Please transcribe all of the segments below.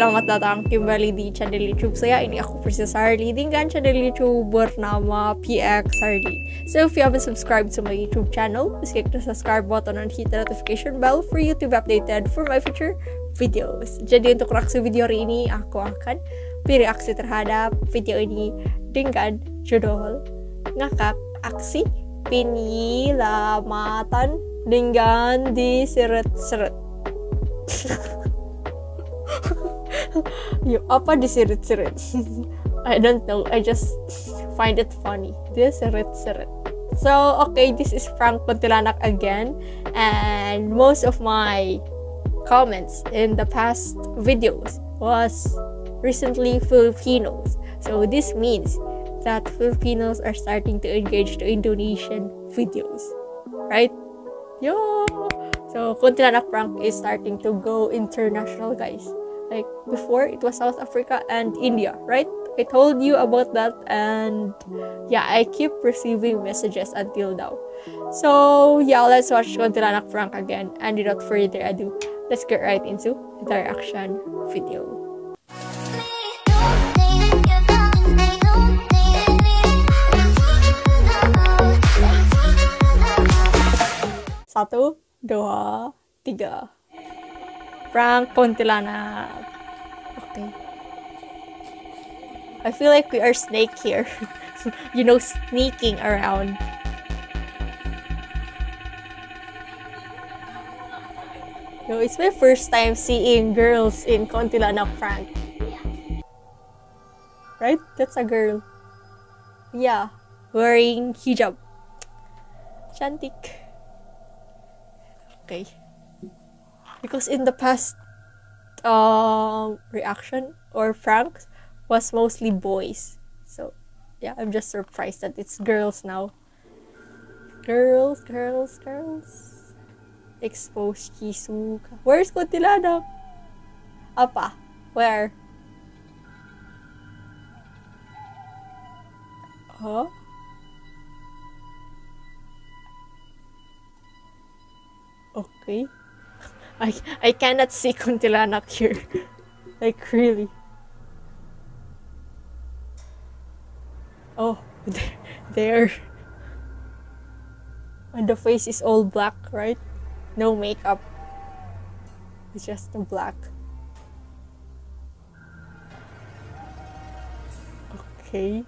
selamat datang kembali di channel YouTube saya. Ini aku Princess Harley dengan channel YouTube bernama PX Harley. So if you haven't subscribed to my YouTube channel, please click the subscribe button and hit the notification bell for you to be updated for my future videos. Jadi untuk reaksi video hari ini, aku akan bereaksi terhadap video ini dengan judul Ngakak Aksi Penyelamatan dengan diseret-seret. Yo, apa diseret-seret? I don't know. I just find it funny. Diseret-seret. So, okay, this is Prank Kuntilanak again. And most of my comments in the past videos was recently Filipinos. So, this means that Filipinos are starting to engage to Indonesian videos. Right? Yo! So, Kuntilanak Prank is starting to go international, guys. Like, before, it was South Africa and India, right? I told you about that, and yeah, I keep receiving messages until now. So, yeah, let's watch Kuntilanak Prank again. And without further ado, let's get right into the reaction video. Satu, dua, tiga. Prank Kuntilanak. Okay. I feel like we are snake here. you know, sneaking around. Yo, it's my first time seeing girls in Kuntilanak Prank. Right? That's a girl. Yeah. Wearing hijab. Chantik. Okay. Because in the past um reaction or pranks was mostly boys. So yeah, I'm just surprised that it's girls now. Girls, girls, girls. Expose Kisuka. Where's Kotilada? Apa? Where? Huh? Okay. I I cannot see Kuntilanak here. like really. Oh, there. And the face is all black, right? No makeup. It's just the black. Okay.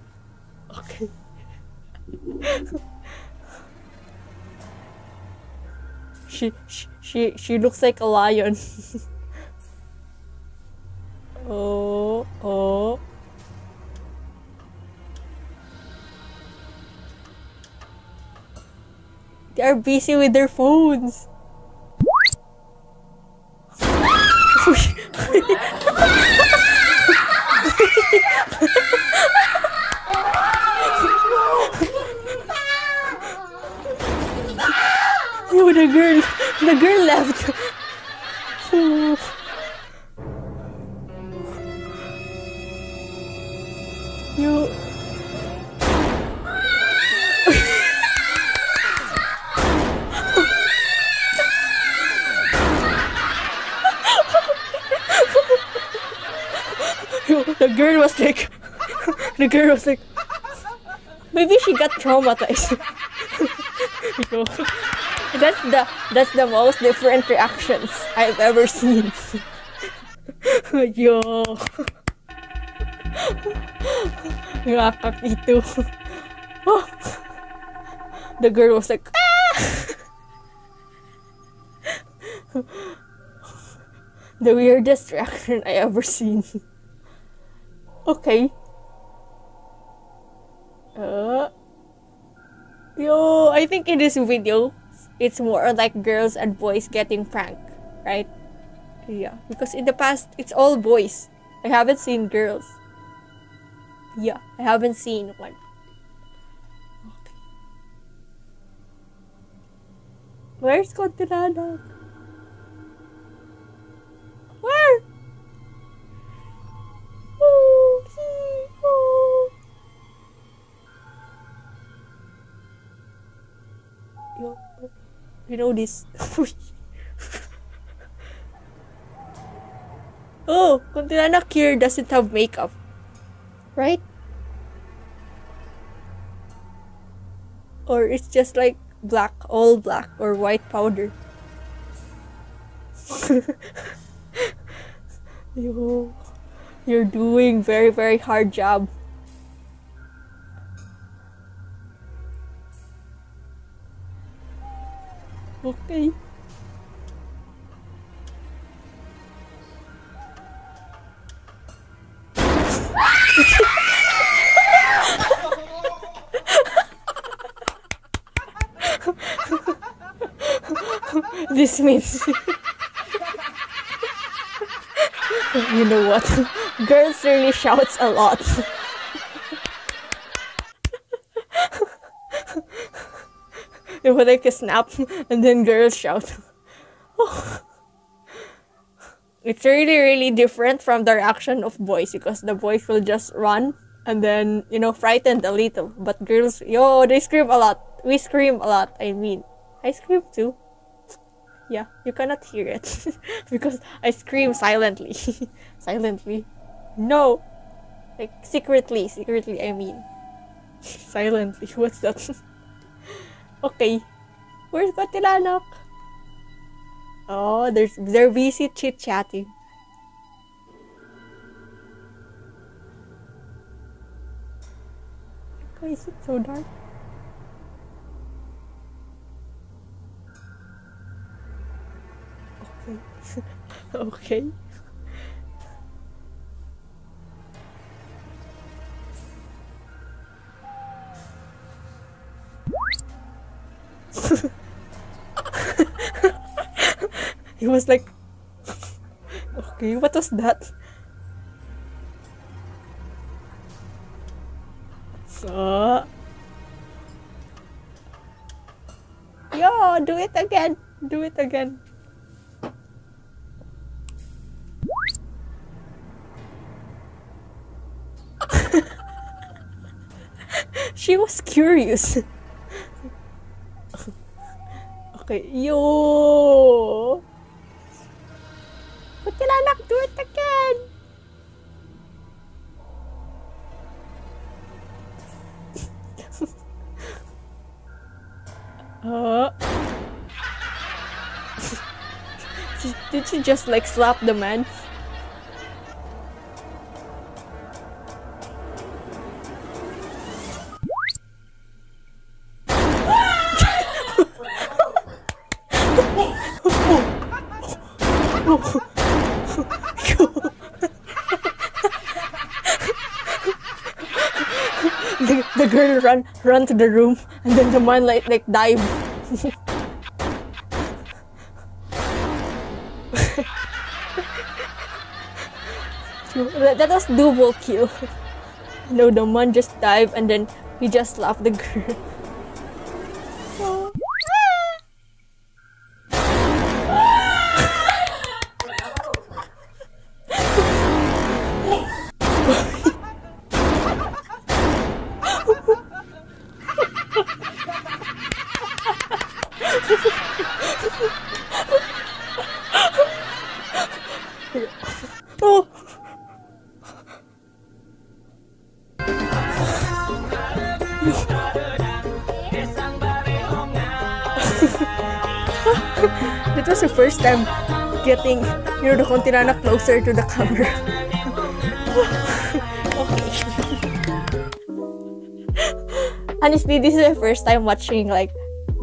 Okay. she, she she looks like a lion. oh, oh. They are busy with their phones. Yo, the girl, the girl left. Yo. Yo, the girl was like, the girl was like, maybe she got traumatized. That's the that's the most different reactions I've ever seen. Yo. Nakakakito. Oh. The girl was like, ah! the weirdest reaction I ever seen. Okay. Uh, yo, I think in this video, it's more like girls and boys getting pranked, right? Yeah, because in the past it's all boys. I haven't seen girls. Yeah, I haven't seen one. Okay. Where's Contilada? You know this. Oh, Kuntilanak here doesn't have makeup. Right? Or it's just like black, all black, or white powder. you, you're doing very, very hard job. Okay. this means you know what girls really shouts a lot it would like a snap. And then girls shout. Oh. It's really really different from the reaction of boys because the boys will just run and then you know frightened a little. But girls yo they scream a lot. We scream a lot i mean. I scream too. Yeah you cannot hear it. Because i scream silently. Silently. No. Like secretly secretly i mean. Silently. What's that okay. Where's Kuntilanak? oh there's they're busy chit chatting why is it so dark? Okay. Okay was like okay what was that? So yo do it again do it again. She was curious. Okay yo Kuntilanak, do it again. Uh did she just like slap the man? the, the run run to the room and then the man like like dive. That, was double kill no the man just dive and then he just slapped the girl oh that was the first time getting you know the Kontinana closer to the camera. okay. Honestly, this is my first time watching like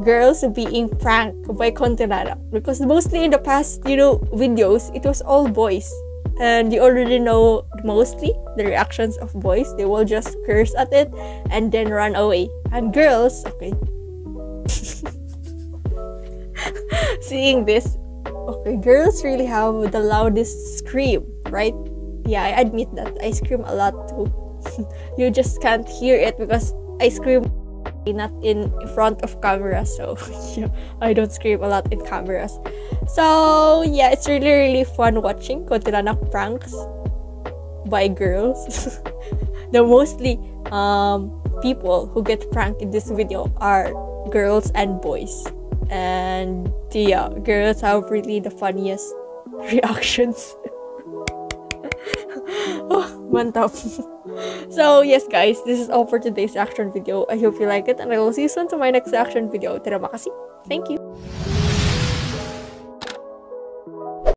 girls being pranked by Kontinana because mostly in the past, you know, videos it was all boys. And you already know mostly the reactions of boys. They will just curse at it and then run away. And girls, okay, seeing this, okay, girls really have the loudest scream, right? Yeah, I admit that. I scream a lot too. you just can't hear it because I scream not in front of camera, so yeah, I don't scream a lot in cameras. So yeah, it's really really fun watching Kuntilanak pranks by girls. the mostly um people who get pranked in this video are girls and boys. And yeah, girls have really the funniest reactions. Oh, Mantap. So, yes guys, this is all for today's action video. I hope you like it and I will see you soon to my next action video. Terima kasih. Thank you.